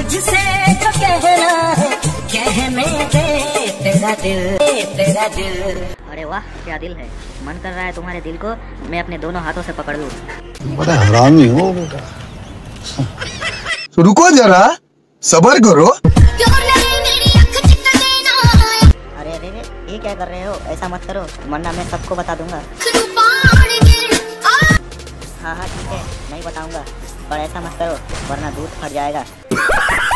तुझसे जो कहना है कहने दे तेरा दिल तेरा दिल। अरे वाह क्या दिल है। मन कर रहा है तुम्हारे दिल को मैं अपने दोनों हाथों से पकड़ लूँ। बड़ा हरामी हो बेटा। तो रुको जरा सबर करो। अरे अरे अरे ये क्या कर रहे हो? ऐसा मत करो वरना मैं सबको बता दूँगा। नहीं बताऊँगा। पर ऐसा मत करो वरना दूध फट जाएगा।